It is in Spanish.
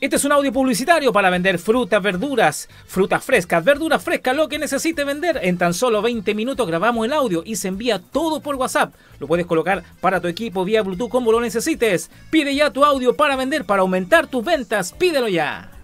Este es un audio publicitario para vender frutas, verduras, frutas frescas, verduras frescas, lo que necesite vender. En tan solo 20 minutos grabamos el audio y se envía todo por WhatsApp. Lo puedes colocar para tu equipo vía Bluetooth como lo necesites. Pide ya tu audio para vender, para aumentar tus ventas. Pídelo ya.